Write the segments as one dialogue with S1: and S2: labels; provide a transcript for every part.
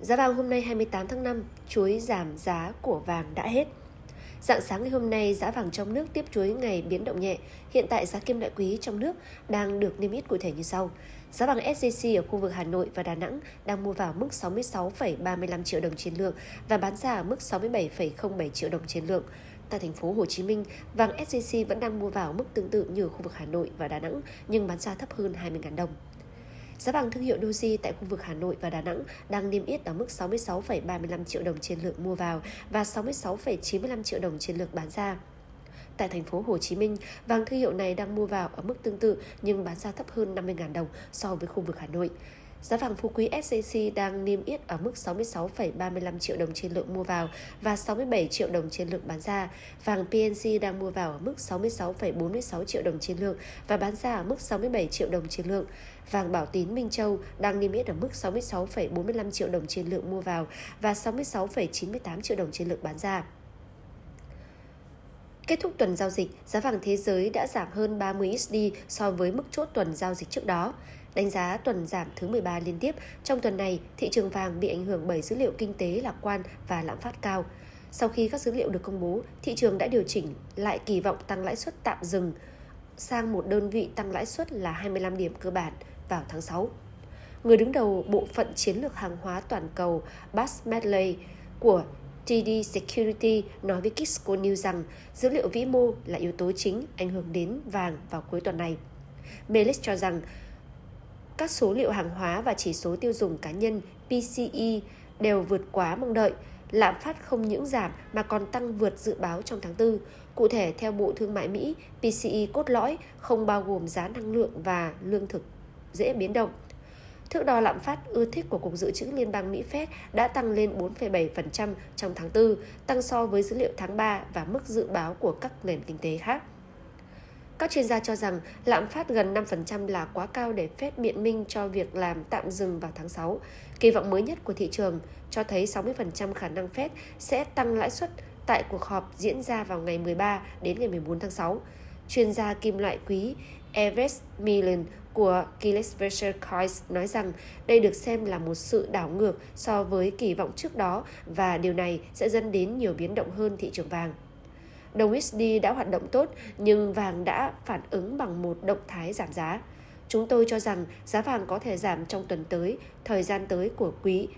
S1: Giá vàng hôm nay 28 tháng 5, chuối giảm giá của vàng đã hết. Dạng sáng ngày hôm nay, giá vàng trong nước tiếp chuối ngày biến động nhẹ. Hiện tại giá kim loại quý trong nước đang được niêm yết cụ thể như sau. Giá vàng SJC ở khu vực Hà Nội và Đà Nẵng đang mua vào mức 66,35 triệu đồng trên lượng và bán ra ở mức 67,07 triệu đồng trên lượng. Tại thành phố Hồ Chí Minh, vàng SJC vẫn đang mua vào mức tương tự như ở khu vực Hà Nội và Đà Nẵng nhưng bán ra thấp hơn 20.000 đồng. Giá vàng thương hiệu Doji tại khu vực Hà Nội và Đà Nẵng đang niêm yết ở mức 66,35 triệu đồng trên lượng mua vào và 66,95 triệu đồng trên lượng bán ra. Tại thành phố Hồ Chí Minh, vàng thương hiệu này đang mua vào ở mức tương tự nhưng bán ra thấp hơn 50.000 đồng so với khu vực Hà Nội. Giá vàng phú quý SJC đang niêm yết ở mức 66,35 triệu đồng trên lượng mua vào và 67 triệu đồng trên lượng bán ra. Vàng PNC đang mua vào ở mức 66,46 triệu đồng trên lượng và bán ra ở mức 67 triệu đồng trên lượng. Vàng Bảo Tín Minh Châu đang niêm yết ở mức 66,45 triệu đồng trên lượng mua vào và 66,98 triệu đồng trên lượng bán ra. Kết thúc tuần giao dịch, giá vàng thế giới đã giảm hơn 30 USD so với mức chốt tuần giao dịch trước đó. Đánh giá tuần giảm thứ 13 liên tiếp, trong tuần này, thị trường vàng bị ảnh hưởng bởi dữ liệu kinh tế lạc quan và lạm phát cao. Sau khi các dữ liệu được công bố, thị trường đã điều chỉnh lại kỳ vọng tăng lãi suất tạm dừng sang một đơn vị tăng lãi suất là 25 điểm cơ bản vào tháng 6. Người đứng đầu bộ phận chiến lược hàng hóa toàn cầu Bas Medley của TD Security nói với Kisco News rằng dữ liệu vĩ mô là yếu tố chính ảnh hưởng đến vàng vào cuối tuần này. Melis cho rằng các số liệu hàng hóa và chỉ số tiêu dùng cá nhân PCE đều vượt quá mong đợi. Lạm phát không những giảm mà còn tăng vượt dự báo trong tháng 4. Cụ thể, theo Bộ Thương mại Mỹ, PCE cốt lõi không bao gồm giá năng lượng và lương thực dễ biến động. Thước đo lạm phát ưa thích của Cục Dự trữ Liên bang Mỹ Fed đã tăng lên 4,7% trong tháng 4, tăng so với dữ liệu tháng 3 và mức dự báo của các nền kinh tế khác. Các chuyên gia cho rằng lạm phát gần 5% là quá cao để phép biện minh cho việc làm tạm dừng vào tháng 6. Kỳ vọng mới nhất của thị trường cho thấy 60% khả năng Fed sẽ tăng lãi suất tại cuộc họp diễn ra vào ngày 13 đến ngày 14 tháng 6. Chuyên gia kim loại quý Everest Millen của Gilles Coins nói rằng đây được xem là một sự đảo ngược so với kỳ vọng trước đó và điều này sẽ dẫn đến nhiều biến động hơn thị trường vàng. Đồng USD đã hoạt động tốt nhưng vàng đã phản ứng bằng một động thái giảm giá. Chúng tôi cho rằng giá vàng có thể giảm trong tuần tới, thời gian tới của quý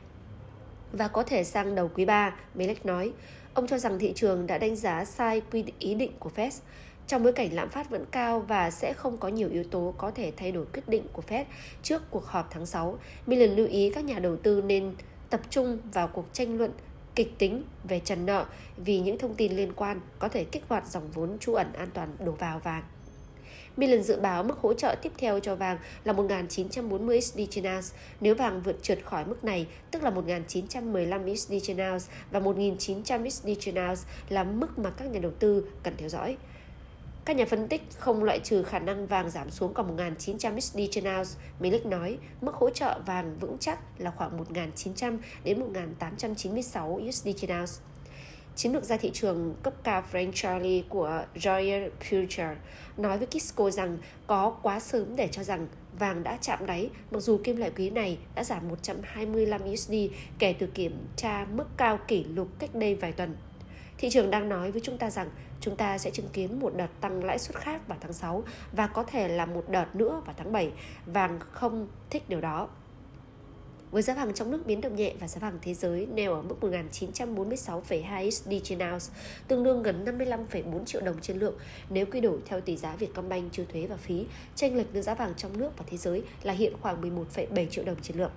S1: và có thể sang đầu quý 3, Melek nói. Ông cho rằng thị trường đã đánh giá sai quy ý định của Fed trong bối cảnh lạm phát vẫn cao và sẽ không có nhiều yếu tố có thể thay đổi quyết định của Fed trước cuộc họp tháng 6. Millen lưu ý các nhà đầu tư nên tập trung vào cuộc tranh luận kịch tính về trần nợ vì những thông tin liên quan có thể kích hoạt dòng vốn trú ẩn an toàn đổ vào vàng. Millen dự báo mức hỗ trợ tiếp theo cho vàng là 1.940 USD trên ounce. Nếu vàng vượt trượt khỏi mức này, tức là 1.915 USD trên ounce và 1.900 USD trên ounce là mức mà các nhà đầu tư cần theo dõi. Các nhà phân tích không loại trừ khả năng vàng giảm xuống còn 1.900 USD trên ounce. Milik nói mức hỗ trợ vàng vững chắc là khoảng 1.900 đến 1.896 USD trên ounce. Chiến lược gia thị trường cấp cao Frank Charlie của Royal Future nói với Kisco rằng có quá sớm để cho rằng vàng đã chạm đáy, mặc dù kim loại quý này đã giảm 125 USD kể từ kiểm tra mức cao kỷ lục cách đây vài tuần. Thị trường đang nói với chúng ta rằng chúng ta sẽ chứng kiến một đợt tăng lãi suất khác vào tháng 6 và có thể là một đợt nữa vào tháng 7. Vàng không thích điều đó. Với giá vàng trong nước biến động nhẹ và giá vàng thế giới neo ở mức 1.946,2 USD trên ounce, tương đương gần 55,4 triệu đồng trên lượng. Nếu quy đổi theo tỷ giá Vietcombank trừ thuế và phí, Chênh lệch giữa giá vàng trong nước và thế giới là hiện khoảng 11,7 triệu đồng trên lượng.